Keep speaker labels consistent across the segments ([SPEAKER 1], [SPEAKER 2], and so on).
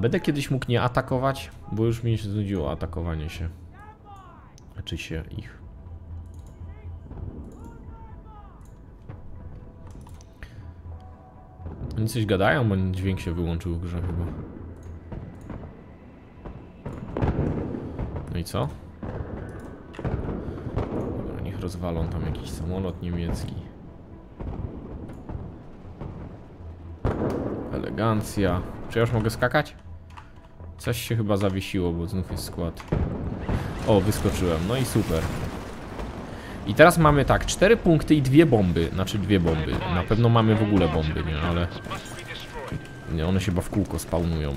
[SPEAKER 1] będę kiedyś mógł nie atakować? Bo już mi się znudziło atakowanie się. Znaczy się ich. Oni coś gadają, bo dźwięk się wyłączył w grze chyba. No i co? Dobra, niech rozwalą tam jakiś samolot niemiecki. Elegancja. Czy ja już mogę skakać? Coś się chyba zawiesiło, bo znów jest skład. O, wyskoczyłem. No i super. I teraz mamy tak, cztery punkty i dwie bomby. Znaczy dwie bomby. Na pewno mamy w ogóle bomby, nie? Ale... Nie, one się chyba w kółko spawnują.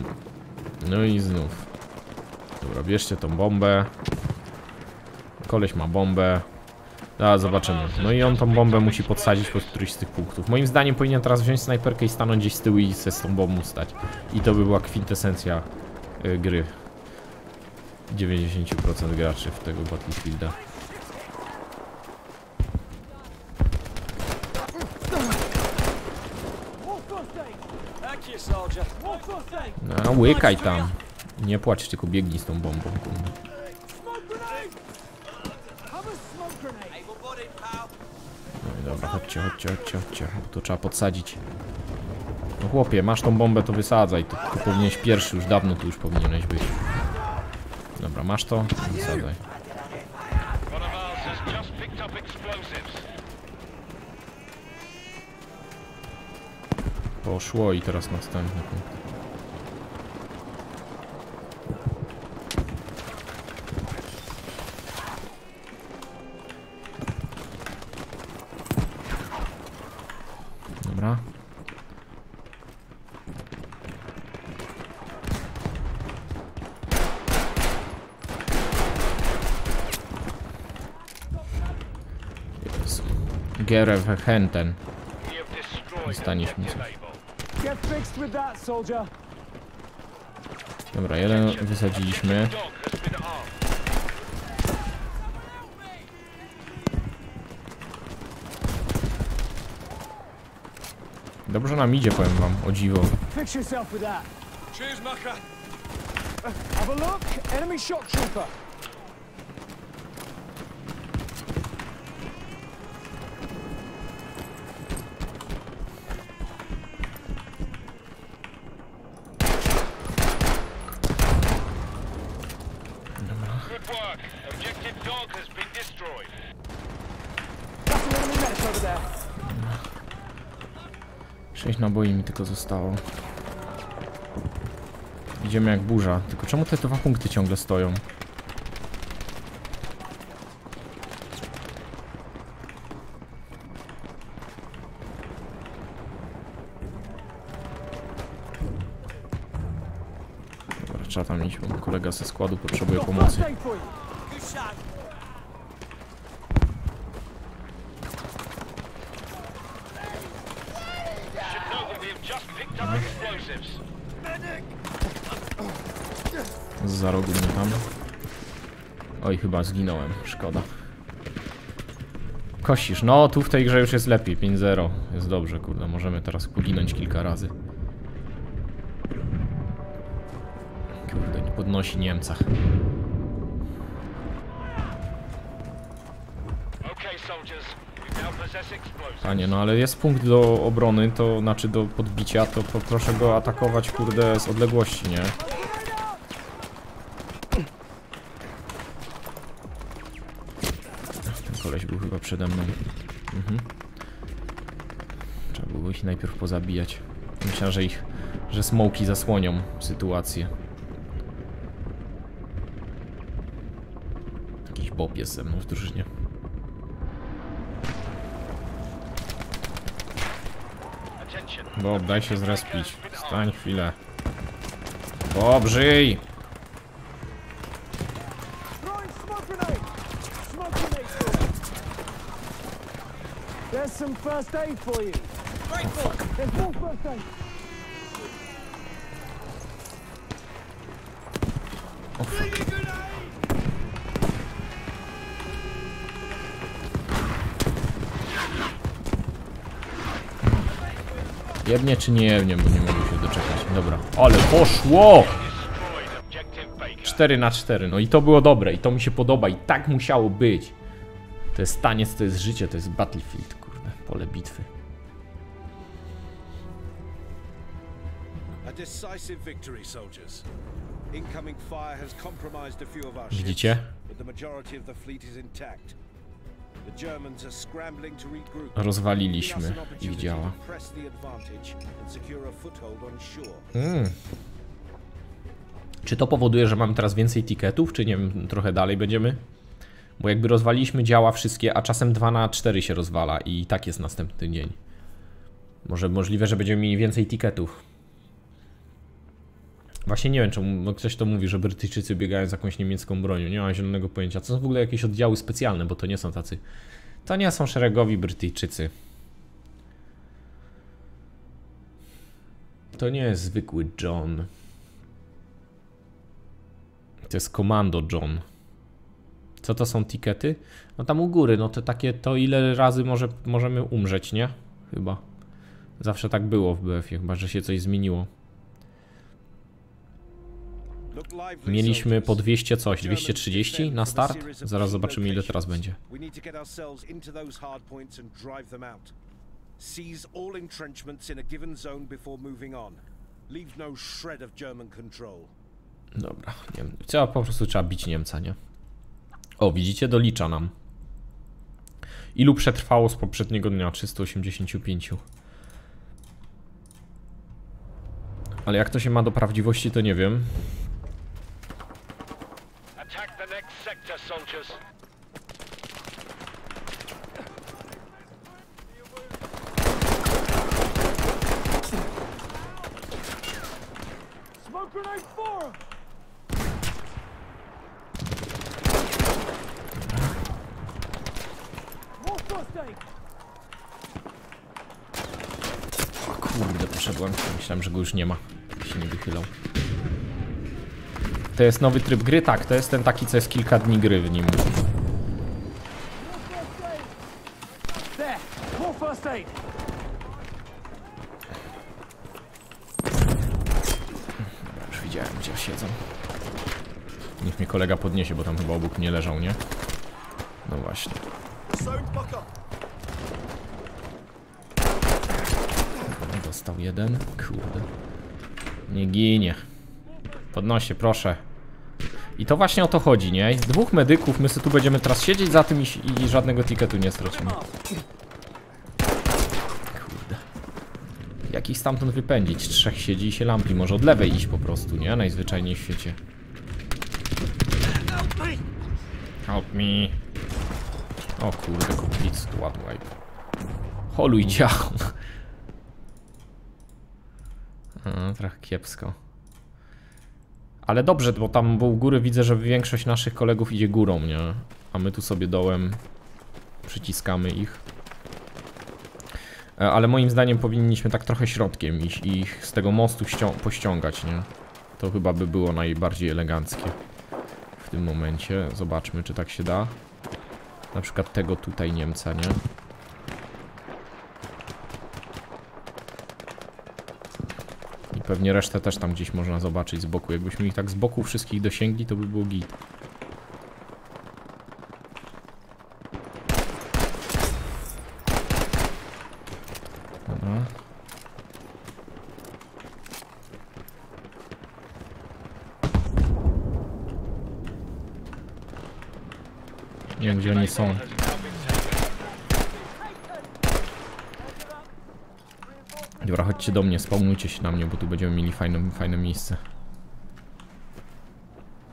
[SPEAKER 1] No i znów. Dobra, bierzcie tą bombę. Koleś ma bombę. Zaraz zobaczymy. No i on tą bombę musi podsadzić pod któryś z tych punktów. Moim zdaniem powinien teraz wziąć snajperkę i stanąć gdzieś z tyłu i se z tą bombą stać. I to by była kwintesencja gry. 90% graczy w tego Battlefielda. No, łykaj tam. Nie płacz, tylko biegnij z tą bombą. No i dobra, chodźcie, chodźcie, chodźcie, chodźcie. To trzeba podsadzić. No chłopie, masz tą bombę, to wysadzaj. To, to powinieneś pierwszy, już dawno tu już powinieneś być. Dobra, masz to? Wysadzaj. Poszło i teraz następny punkt. Henten.
[SPEAKER 2] Have destroyed
[SPEAKER 1] Dostaniesz mi coś. Dobra, jeden wysadziliśmy. Dobrze nam idzie, powiem wam, o dziwo.
[SPEAKER 2] Cheers, Mucker.
[SPEAKER 3] Have a look. Enemy shock trooper.
[SPEAKER 1] Naboi mi tylko zostało. Idziemy jak burza. Tylko czemu te dwa punkty ciągle stoją? Dobra, trzeba tam iść, bo kolega ze składu potrzebuje pomocy.
[SPEAKER 3] first aid for you.
[SPEAKER 2] Should know that we have just picked up explosives.
[SPEAKER 1] Za rogu mnie tam. Oj, chyba zginąłem. Szkoda. Kosisz. No, tu w tej grze już jest lepiej. 5-0. Jest dobrze, kurde. Możemy teraz poginąć kilka razy. Kurde, nie podnosi Niemca. Panie, no ale jest punkt do obrony, to znaczy do podbicia, to poproszę go atakować, kurde, z odległości, nie? Ten koleś był chyba przede mną. Mhm. Trzeba było ich najpierw pozabijać. Myślałem, że ich, że smoki zasłonią sytuację. Jakiś bob jest ze mną w drużynie. Bob, daj się zrespić. Stań chwilę. Bob, żyj!
[SPEAKER 3] There's some first aid for you. There's more first aid.
[SPEAKER 1] Jebnie czy nie jebnie, bo nie mogę się doczekać. Dobra, ale poszło!
[SPEAKER 2] Destroyed objective Baker.
[SPEAKER 1] 4 na 4, no i to było dobre i to mi się podoba i tak musiało być. To jest taniec, to jest życie, to jest Battlefield, kurde, pole bitwy. Widzicie? Rozwaliliśmy
[SPEAKER 4] giving us an
[SPEAKER 1] i
[SPEAKER 4] opportunity
[SPEAKER 1] widziała.
[SPEAKER 4] to press the advantage and secure a foothold on shore.
[SPEAKER 1] Mm. Czy to powoduje, że mamy teraz więcej tiketów, czy nie wiem, trochę dalej będziemy? Bo jakby rozwaliliśmy działa wszystkie, a czasem 2 na 4 się rozwala i tak jest następny dzień. Może możliwe, że będziemy mieli więcej tiketów. Właśnie nie wiem, czemu no ktoś to mówi, że Brytyjczycy biegają z jakąś niemiecką bronią. Nie mam zielonego pojęcia. To są w ogóle jakieś oddziały specjalne, bo to nie są tacy. To nie są szeregowi Brytyjczycy. To nie jest zwykły John. To jest komando John. Co to są tikety? No tam u góry, no to takie, to ile razy może, możemy umrzeć, nie? Chyba. Zawsze tak było w BF-ie, chyba że się coś zmieniło. Mieliśmy po
[SPEAKER 4] soldiers.
[SPEAKER 1] 200 coś,
[SPEAKER 4] Germans
[SPEAKER 1] 230
[SPEAKER 4] defend
[SPEAKER 1] na start. Zaraz zobaczymy ile teraz będzie.
[SPEAKER 4] Seize all entrenchments in a given zone before moving on. Leave no shred of German control.
[SPEAKER 1] Dobra, nie wiem. Trzeba po prostu trzeba bić Niemca, nie? O, widzicie, dolicza nam. Ilu przetrwało z poprzedniego dnia? 385. Ale jak to się ma do prawdziwości, to nie wiem.
[SPEAKER 2] Attack the next sector, soldiers.
[SPEAKER 3] Smoke grenade for him! More first aid!
[SPEAKER 1] O kurde, poszedłem. Myślałem, że go już nie ma. Się nie wychylał. To jest nowy tryb gry? Tak, to jest ten taki, co jest kilka dni gry w nim. Już widziałem, gdzie siedzą. Niech mnie kolega podniesie, bo tam chyba obok mnie leżał, nie? No właśnie. Dostał jeden. Kurde. Nie ginie. Podnoście, proszę. I to właśnie o to chodzi, nie? Dwóch medyków, my sobie tu będziemy teraz siedzieć za tym i, i żadnego tiketu nie stracimy. Kurde. Jak ich stamtąd wypędzić? Trzech siedzi i się lampi. Może od lewej iść po prostu, nie? Najzwyczajniej w świecie. Help me. O kurde, squad wipe. Holuj dział. Trochę kiepsko. Ale dobrze, bo tam u góry widzę, że większość naszych kolegów idzie górą, nie? A my tu sobie dołem przyciskamy ich. E, Ale moim zdaniem powinniśmy tak trochę środkiem iść i ich z tego mostu ścią- pościągać, nie? To chyba by było najbardziej eleganckie w tym momencie. Zobaczmy, czy tak się da. Na przykład tego tutaj Niemca, nie? Pewnie resztę też tam gdzieś można zobaczyć z boku. Jakbyśmy ich tak z boku wszystkich dosięgli, to by było git. Dobra. Nie gdzie oni są. Dobra, chodźcie do mnie, spawnujcie się na mnie, bo tu będziemy mieli fajne, fajne miejsce.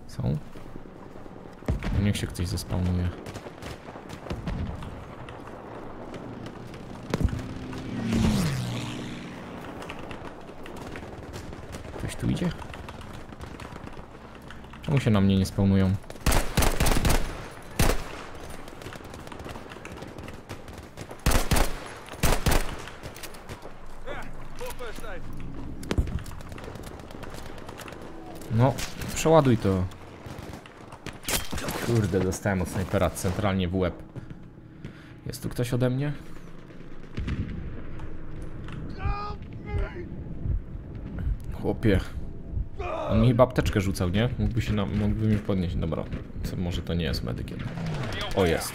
[SPEAKER 1] Są? No Niech się ktoś zespawnuje. Ktoś tu idzie? Czemu się na mnie nie spawnują? No, przeładuj to. Kurde, dostałem od snajpera centralnie w łeb. Jest tu ktoś ode mnie? chłopie. On mi chyba apteczkę rzucał, nie? Mógłby się na, mógłby mnie podnieść. Dobra, co, może to nie jest medykiem. O, jest.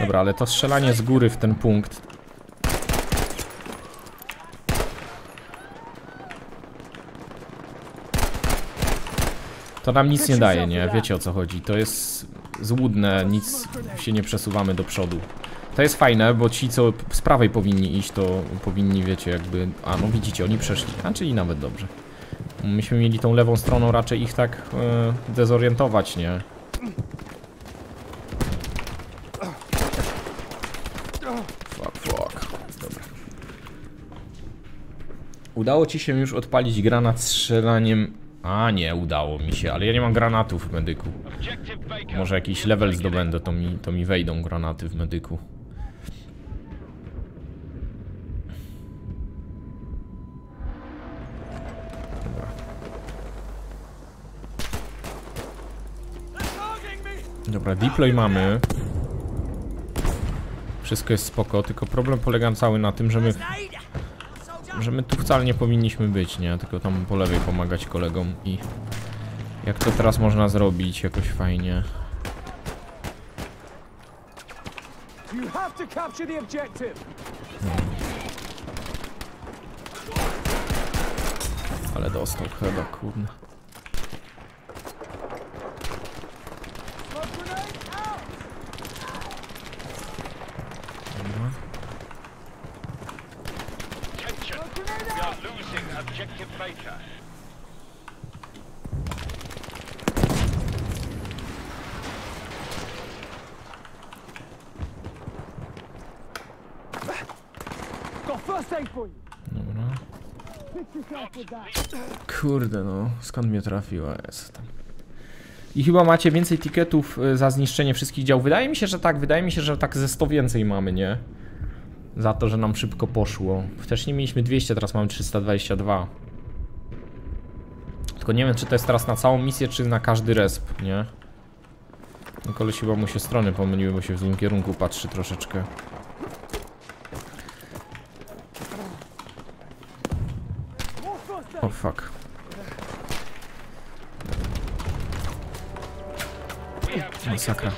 [SPEAKER 1] Dobra, ale to strzelanie z góry w ten punkt. To nam nic nie daje, nie? Wiecie o co chodzi. To jest złudne, nic się nie przesuwamy do przodu. To jest fajne, bo ci co z prawej powinni iść, to powinni, wiecie, jakby... A, no widzicie, oni przeszli. A, czyli nawet dobrze. Myśmy mieli tą lewą stroną raczej ich tak e, dezorientować, nie? Fuck, fuck. Dobra. Udało ci się już odpalić granat strzelaniem... A, nie, udało mi się, ale ja nie mam granatów w medyku. Może jakiś level zdobędę, to mi, to mi wejdą granaty w medyku. Dobra. Dobra, deploy mamy. Wszystko jest spoko, tylko problem polega cały na tym, że my, że my tu wcale nie powinniśmy być, nie? Tylko tam po lewej pomagać kolegom i jak to teraz można zrobić jakoś fajnie.
[SPEAKER 3] You have to capture the objective!
[SPEAKER 1] Ale dostał chyba, kurna.
[SPEAKER 3] Smoke grenade out!
[SPEAKER 2] Attention. We are losing objective
[SPEAKER 3] you!
[SPEAKER 1] Dobra. Kurde no, skąd mnie trafiła jest tam. I chyba macie więcej tiketów y, za zniszczenie wszystkich dział. Wydaje mi się, że tak, wydaje mi się, że tak ze 100 więcej mamy, nie? Za to, że nam szybko poszło. Wcześniej mieliśmy 200, teraz mamy 322. Tylko nie wiem, czy to jest teraz na całą misję, czy na każdy resp, nie? No koleś chyba mu się strony pomyliły, bo się w złym kierunku patrzy troszeczkę. O
[SPEAKER 3] aid!
[SPEAKER 1] fuck. Masakra.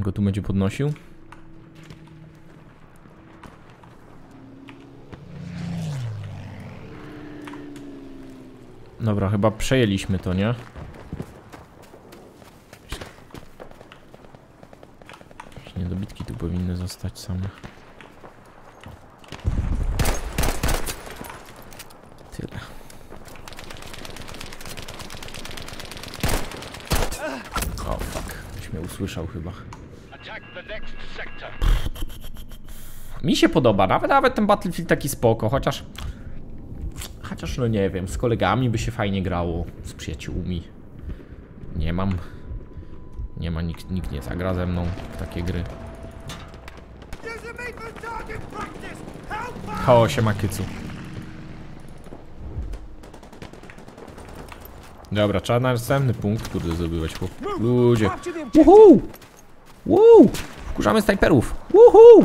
[SPEAKER 1] Go tu będzie podnosił? Dobra, chyba przejęliśmy to, nie? Jakieś niedobitki tu powinny zostać same. Tyle. O fuck, usłyszał chyba. Mi się podoba, nawet, nawet ten Battlefield taki spoko, chociaż... Chociaż no nie wiem, z kolegami by się fajnie grało, z przyjaciółmi. Nie mam... Nie ma, nikt, nikt nie zagra ze mną w takie gry. Ho, siema kycu. Dobra, trzeba na następny punkt, kurde, zdobywać chłop. Ludzie. Woohoo! Woo! Wkurzamy snajperów. Woohoo!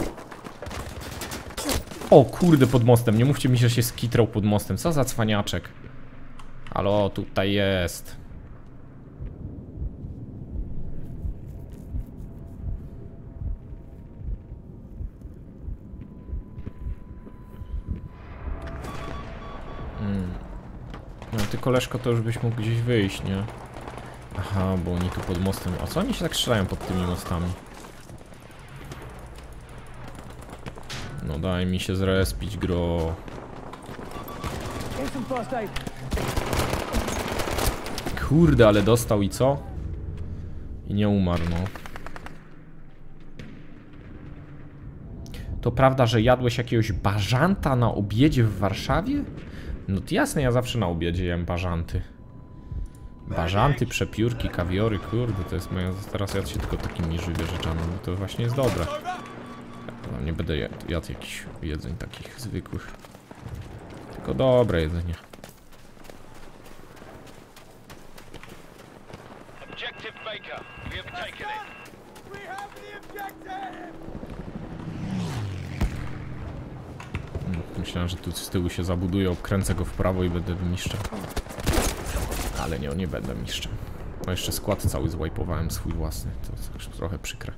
[SPEAKER 1] O kurde, pod mostem. Nie mówcie mi, że się skitrał pod mostem. Co za cwaniaczek. Halo, tutaj jest. Ty koleżko to już byś mógł gdzieś wyjść, nie? Aha, bo oni tu pod mostem. A co oni się tak strzelają pod tymi mostami? No daj mi się zrespić, gro. Kurde, ale dostał i co? I nie umarł, no. To prawda, że jadłeś jakiegoś bażanta na obiedzie w Warszawie? No to jasne, ja zawsze na obiedzie jem bażanty. Bażanty, przepiórki, kawiory, kurde, to jest moja... Teraz ja się tylko takimi żywię rzeczami, bo to właśnie jest dobre. No, nie będę jadł, jadł jakichś jedzeń takich zwykłych. Tylko dobre jedzenie.
[SPEAKER 2] Objective
[SPEAKER 1] Mm, Myślałem, że tu z tyłu się zabuduje, obkręcę go w prawo i będę mistrzem. Ale nie, nie będę mistrzem. No jeszcze skład cały złajpowałem swój własny, to trochę przykre.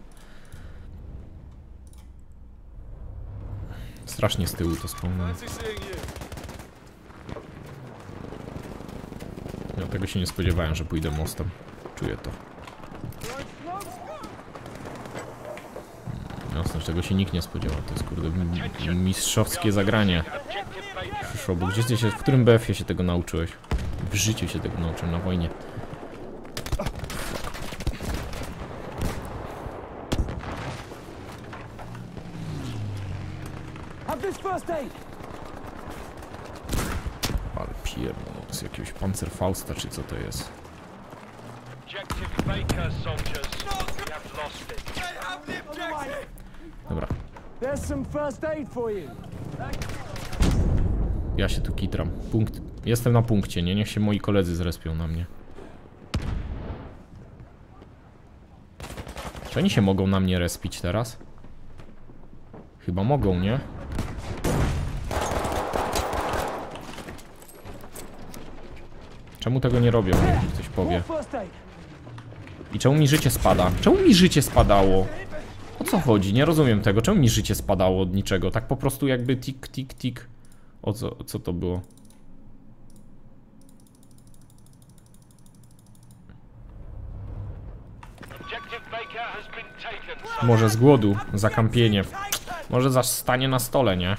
[SPEAKER 1] Strasznie z tyłu to wspomniałem. Ja tego się nie spodziewałem, że pójdę mostem. Czuję to. Że tego się nikt nie spodziewał. To jest kurde mi- mistrzowskie zagranie.
[SPEAKER 2] Objective.
[SPEAKER 1] Przyszło, bo gdzie ty się, w którym BF-ie się tego nauczyłeś? W życiu się tego nauczyłem, na wojnie.
[SPEAKER 3] Have.
[SPEAKER 1] Ale pierdolę, to jest jakiegoś Panzerfausta, czy co to jest?
[SPEAKER 2] Objective Baker, soldiers. We have lost it.
[SPEAKER 3] First aid for you.
[SPEAKER 1] Ja się tu kitram. Punkt. Jestem na punkcie, nie? Niech się moi koledzy zrespią na mnie. Czy oni się mogą na mnie respić teraz? Chyba mogą, nie? Czemu tego nie robią? Niech mi ktoś powie. I czemu mi życie spada? Czemu mi życie spadało? Co chodzi? Nie rozumiem tego. Czemu mi życie spadało od niczego? Tak po prostu jakby tik, tik, tik. O co, co to było? Może z głodu, zakampienie. Może zaś stanie na stole, nie?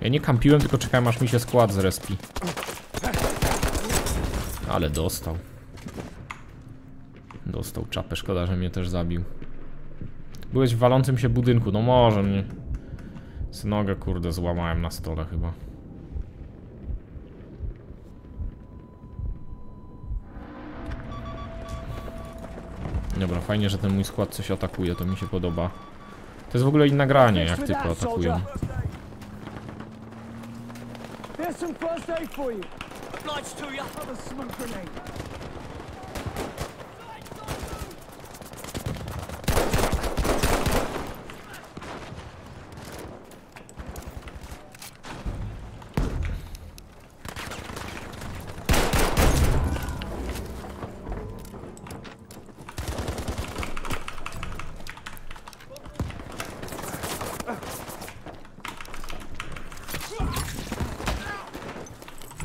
[SPEAKER 1] Ja nie kampiłem, tylko czekałem aż mi się skład zrespi. Ale dostał. Dostał czapę, szkoda, że mnie też zabił. Byłeś w walącym się budynku, no może mnie. Z nogę kurde złamałem na stole chyba. Dobra, fajnie, że ten mój skład coś atakuje, to mi się podoba. To jest w ogóle inne granie, jak tylko atakują.
[SPEAKER 3] There's some first aid for you. Obliged to you. Have a smoke grenade.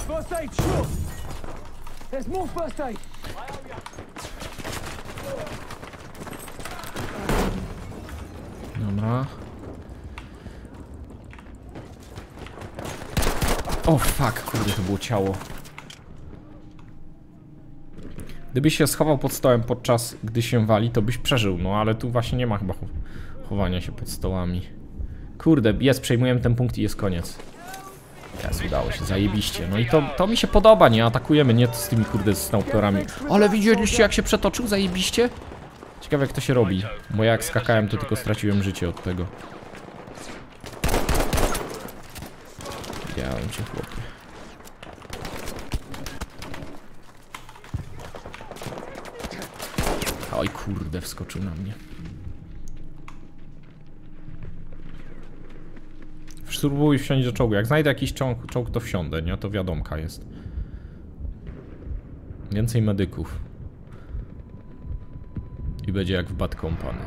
[SPEAKER 3] First aid, sure. There's more first aid.
[SPEAKER 1] Dobra. O fuck, kurde, to było ciało. Gdybyś się schował pod stołem podczas gdy się wali, to byś przeżył, no ale tu właśnie nie ma chyba cho- chowania się pod stołami. Kurde, jest, przejmujemy ten punkt i jest koniec. Jest, udało się, zajebiście. No i to, to mi się podoba, nie atakujemy, nie z tymi kurde snajperami. Ale widzieliście jak się przetoczył, zajebiście? Ciekawe jak to się robi, bo jak skakałem to tylko straciłem życie od tego. Widziałem cię chłopie. Oj kurde, wskoczył na mnie. Spróbuj wsiąść do czołgu. Jak znajdę jakiś czołg, czołg to wsiądę, nie? To wiadomka jest. Więcej medyków. I będzie jak w Bad Company.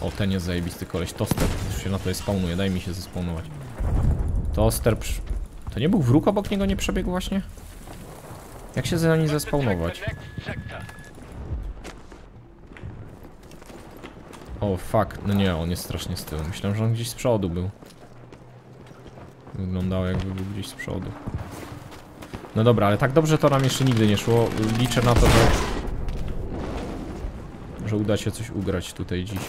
[SPEAKER 1] O, ten jest zajebisty koleś. Toster. Już się na to jest spawnuje. Daj mi się zespawnować. Toster przy... To nie był wróg obok niego, nie przebiegł właśnie? Jak się za nim zespawnować? O, fuck. No nie, on jest strasznie z tyłu. Myślałem, że on gdzieś z przodu był. Wyglądało jakby był gdzieś z przodu. No dobra, ale tak dobrze to nam jeszcze nigdy nie szło. Liczę na to, że... Że uda się coś ugrać tutaj dziś.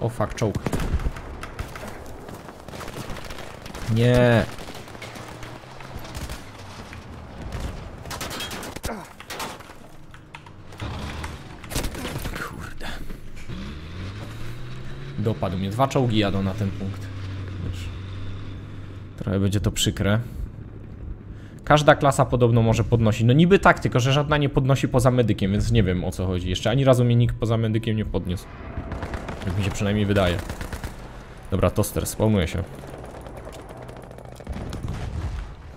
[SPEAKER 1] O, fuck, czołg. Nie. Dopadł mnie. Dwa czołgi jadą na ten punkt. Trochę będzie to przykre. Każda klasa podobno może podnosić. No niby tak, tylko że żadna nie podnosi poza medykiem, więc nie wiem o co chodzi. Jeszcze ani razu mnie nikt poza medykiem nie podniósł. Jak mi się przynajmniej wydaje. Dobra, toster, spawnuje się.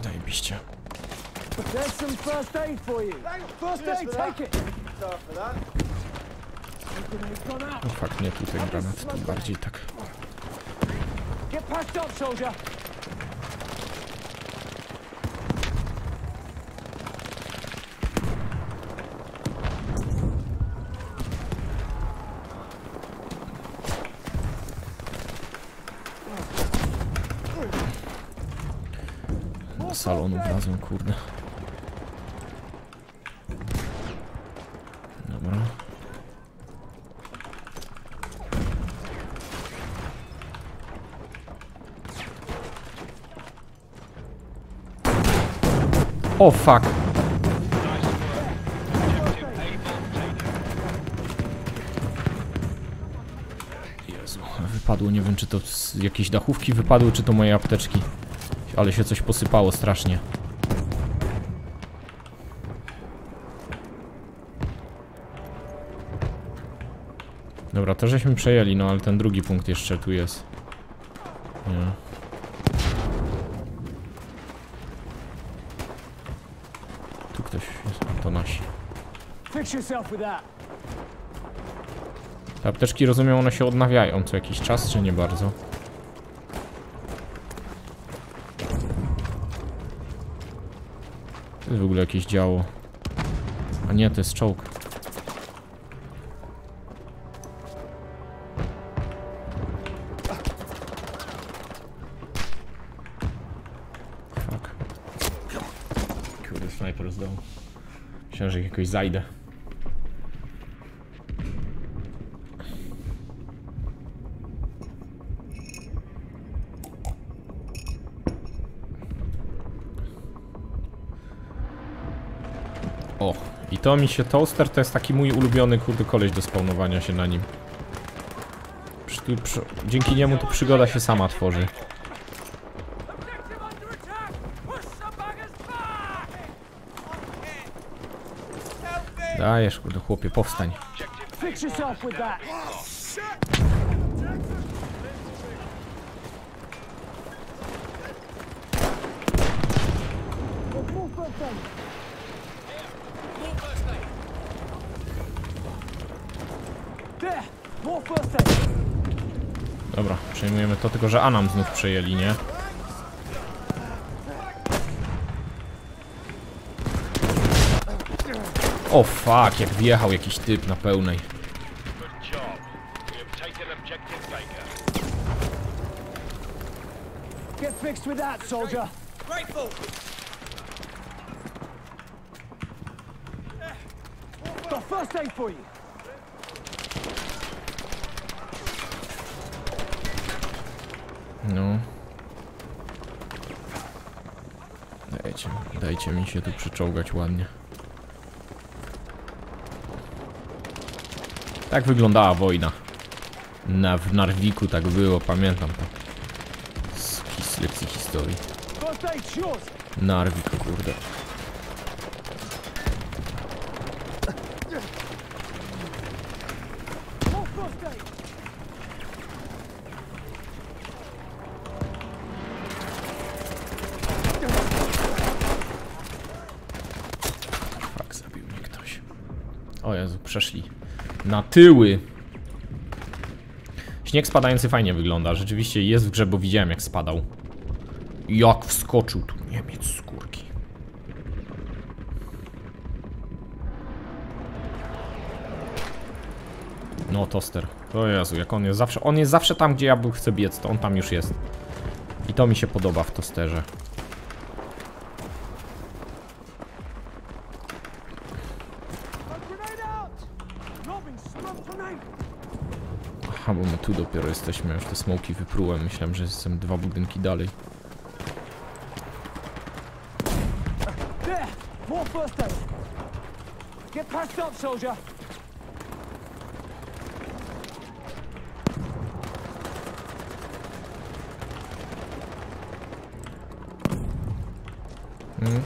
[SPEAKER 1] Zajebiście.
[SPEAKER 3] There's some first aid for you. First aid, take it.
[SPEAKER 1] No fakt, nie tutaj granat, to bardziej tak.
[SPEAKER 3] Get patched up, soldier.
[SPEAKER 1] Salonu wlazłem, kurde. O fuck. Jezu, wypadło, nie wiem czy to z jakieś dachówki wypadły, czy to moje apteczki. Ale się coś posypało strasznie. Dobra, to żeśmy przejęli, no ale ten drugi punkt jeszcze tu jest. Nie. Tu ktoś jest, to nasi. Te apteczki, rozumiem, one się odnawiają co jakiś czas, czy nie bardzo? To jest w ogóle jakieś działo. A nie, to jest czołg. Jakoś zajdę. O, i to mi się toaster to jest taki mój ulubiony kurde koleś do spawnowania się na nim. Przy, przy, dzięki niemu tu przygoda się sama tworzy. Dajesz, kurde chłopie, powstań. Dobra, przejmujemy to, tylko że Anam znów przejęli, nie? O fuck, jak wjechał jakiś typ na pełnej.
[SPEAKER 2] Good job. We have taken objective Baker.
[SPEAKER 3] Get fixed with that, soldier. Got first aid for you.
[SPEAKER 1] No. Dajcie, dajcie mi się tu przyczołgać ładnie. Tak wyglądała wojna. Na, w Narwiku tak było, pamiętam to. Z his, lekcji historii. Narwik, kurde. Fak, zabił ktoś. O Jezu, przeszli. Na tyły! Śnieg spadający fajnie wygląda. Rzeczywiście jest w grze, bo widziałem jak spadał. Jak wskoczył tu Niemiec z górki. No, toster. O Jezu, jak on jest zawsze... On jest zawsze tam, gdzie ja chcę biec, to on tam już jest. I to mi się podoba w tosterze. tu dopiero jesteśmy, już te smoki wyprułem, myślałem, że jestem dwa budynki dalej.
[SPEAKER 3] Hmm.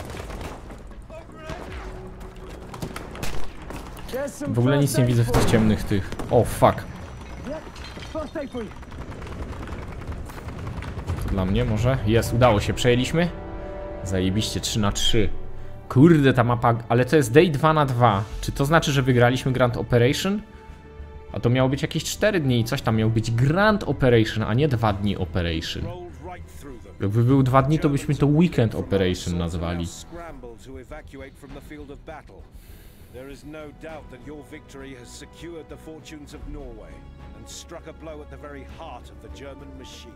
[SPEAKER 1] W ogóle nic nie widzę w tych ciemnych tych. O,
[SPEAKER 3] oh, fuck.
[SPEAKER 1] To dla mnie może? Jest, udało się, przejęliśmy? Zajebiście, 3 na 3 Kurde, ta mapa, ale to jest day 2 na 2 Czy to znaczy, że wygraliśmy Grand Operation? A to miało być jakieś 4 dni i coś tam miał być Grand Operation, a nie 2 dni Operation. Jakby był 2 dni, to byśmy to Weekend Operation nazwali.
[SPEAKER 4] There is no doubt that your victory has secured the fortunes of Norway and struck a blow at the very heart of the German machine.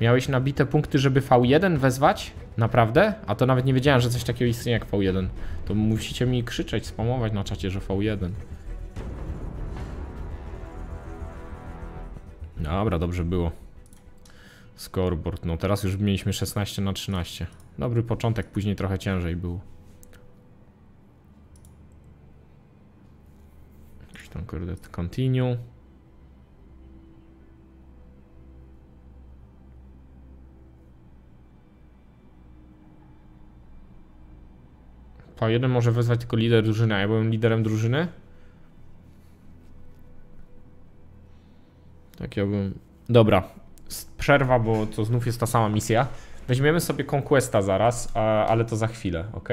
[SPEAKER 1] Miałeś nabite punkty, żeby V1 wezwać? Naprawdę? A to nawet nie wiedziałem, że coś takiego istnieje jak V1. To musicie mi krzyczeć, spamować na czacie, że V1. Dobra, dobrze było. Scoreboard. No teraz już mieliśmy 16 na 13. Dobry początek, później trochę ciężej było. Jakiś tam kurde, continue. Po jeden może wezwać tylko lider drużyny, a ja byłem liderem drużyny? Tak, ja bym... Dobra, przerwa, bo to znów jest ta sama misja. Weźmiemy sobie Conquesta zaraz, ale to za chwilę, ok?